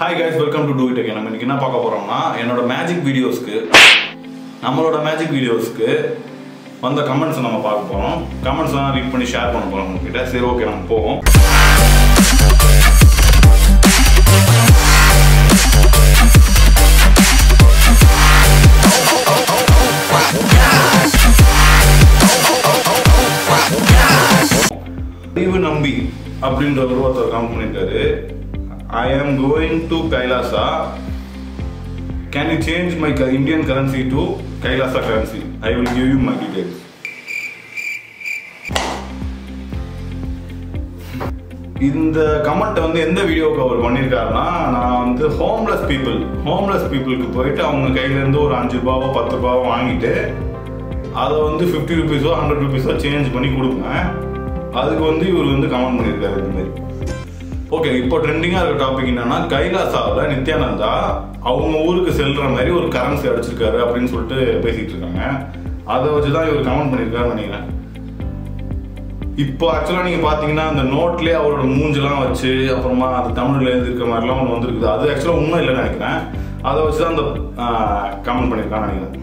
Hi guys welcome to do it again. நம்ம இன்னைக்கு என்ன பார்க்க போறோம்னா என்னோட மேஜிக் வீடியோஸ்க்கு நம்மளோட மேஜிக் வீடியோஸ்க்கு வந்த கமெண்ட்ஸ் நம்ம பார்க்க போறோம். கமெண்ட்ஸ் எல்லாம் ரீட் பண்ணி ஷேர் பண்ண போறோம் உங்ககிட்ட. சரி ஓகே நம்ம போவோம். அறிவு நம்பி அப்படின்ற ஒருத்தர் கமெண்ட் பண்ணியிருக்காரு I am going to Kailasa. Can you change my Indian currency to Kailasa currency? I will give you my details. இந்த கமெண்ட்டை வந்து எந்த வீடியோவுக்கு அவர் பண்ணியிருக்காருன்னா நான் வந்து ஹோம்லெஸ் பீப்புள் ஹோம்லெஸ் பீப்புளுக்கு போயிட்டு அவங்க கையிலேருந்து ஒரு அஞ்சு ரூபாவோ பத்து ரூபாவோ வாங்கிட்டு அதை வந்து ஃபிஃப்டி ருபீஸோ ஹண்ட்ரட் ருபீஸோ சேஞ்ச் பண்ணி கொடுப்பேன் அதுக்கு வந்து இவர் வந்து கமெண்ட் பண்ணியிருக்காரு இந்த மாதிரி ஓகே இப்போ ட்ரெண்டிங்காக இருக்க டாபிக் என்னன்னா கைலாசாவில் நித்யானந்தா அவங்க ஊருக்கு செல்ற மாதிரி ஒரு கரன்சி அடிச்சிருக்காரு அப்படின்னு சொல்லிட்டு பேசிட்டு இருக்காங்க. அதை வச்சு தான் இவர் கமெண்ட் பண்ணியிருக்காருன்னு நினைக்கிறேன். இப்போ ஆக்சுவலாக நீங்கள் பார்த்தீங்கன்னா அந்த நோட்லேயே அவரோட மூஞ்செல்லாம் வச்சு அப்புறமா அது தமிழில் எழுதிருக்க மாதிரிலாம் ஒன்று வந்திருக்குது. அது ஆக்சுவலாக உண்மை இல்லைன்னு நினைக்கிறேன். அதை வச்சு தான் அந்த கமெண்ட் பண்ணியிருக்கான்னு நினைக்கிறேன்.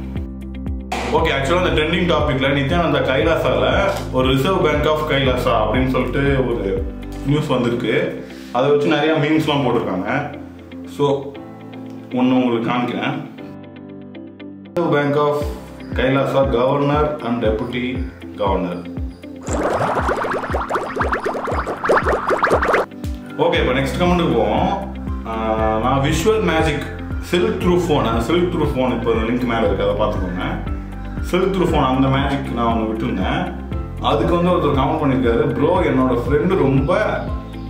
ஓகே ஆக்சுவலாக அந்த ட்ரெண்டிங் டாப்பிக்கில் நித்யானந்தா கைலாசாவில் ஒரு ரிசர்வ் பேங்க் ஆஃப் கைலாசா அப்படின்னு சொல்லிட்டு ஒரு நியூஸ் வந்திருக்கு. அதை வச்சு நிறைய மீம்ஸ்லாம் போட்டிருக்காங்க. ஸோ ஒன்று உங்களுக்கு காமிக்கிறேன். Reserve bank of Kailasa governor and deputy governor okay இப்போ நெக்ஸ்ட் கமெண்ட்டுக்கு போவோம். நான் visual magic silk through phone அந்த சில்க் த்ரூ ஃபோன் இப்போ லிங்க் மேலே இருக்குது அதை பார்த்துக்கோங்க. சில்க் த்ரூ ஃபோன் அந்த மேஜிக் நான் ஒன்று விட்டுருந்தேன். அதுக்கு வந்து ஒருத்தர் கமெண்ட் பண்ணியிருக்காரு ப்ரோ என்னோட ஃப்ரெண்டு ரொம்ப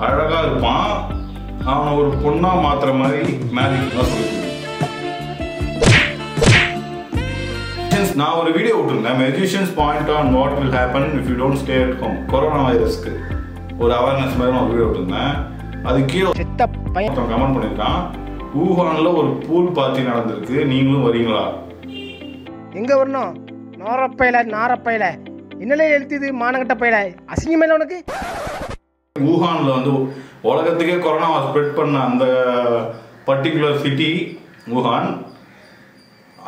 அழகாக இருப்பான். அவனை ஒரு பொண்ணாக மாத்துற மாதிரி மேஜிக் தான் நான் ஒரு video விட்டுருந்தேன். Magicians point on what will happen if you don't stay at home corona வைரஸ்க்கு ஒரு அவேர்னஸ் மாதிரி ஒரு வீடியோ விட்டுருந்தேன். அது கீழே கமெண்ட் பண்ணியிருக்கான். ஊஹான்ல ஒரு பூல் பார்ட்டி நடந்திருக்கு. நீங்களும் வரீங்களா? எங்க வரணும்? நாரப்பையில நாரப்பையில. என்னலே எழுத்துது மானகட்ட பையில? அசிங்கமேல உனக்கு? வூஹானில் வந்து உலகத்துக்கே கொரோனாவை ஸ்ப்ரெட் பண்ண அந்த பர்டிகுலர் சிட்டி வூஹான்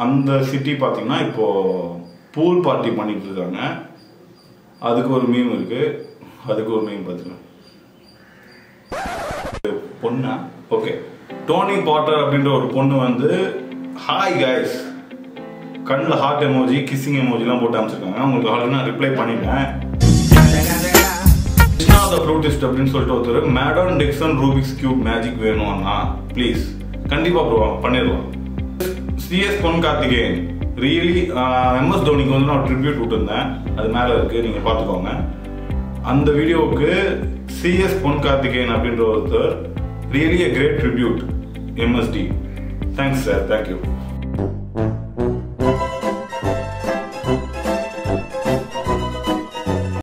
அந்த சிட்டி பார்த்தீங்கன்னா இப்போது பூல் பார்ட்டி பண்ணிட்டு இருக்காங்க. அதுக்கு ஒரு மீம் இருக்குது அதுக்கு ஒரு மீம் பார்த்துக்கலாம் பொண்ணா? ஓகே டோனி பாட்டர் அப்படின்ற ஒரு பொண்ணு வந்து ஹாய் கைஸ் கண்ணில் ஹார்ட் எமோஜி கிஸ்ஸிங் எமோஜிலாம் போட்டு அமைச்சிருக்காங்க உங்களுக்கு ஆல்ரெடி நான் ரிப்ளை பண்ணிட்டேன். கிருஷ்ணா த ஃப்ரூட்டிஸ்ட் அப்படின்னு சொல்லிட்டு ஒருத்தர் மேடான் டிக்சன் ரூபிக்ஸ் கியூப் மேஜிக் வேணும்னா ப்ளீஸ் கண்டிப்பாக ப்ரோ பண்ணிடலாம். CS Pon Karthikeyan really MS தோனிக்கு வந்து நான் ட்ரிபியூட் விட்டுருந்தேன் அது மேலே இருக்குது நீங்கள் பார்த்துக்கோங்க. அந்த வீடியோவுக்கு சிஎஸ் பொன் கார்த்திகேயன் அப்படின்ற ஒருத்தர் really a great tribute MSD thanks sir thank you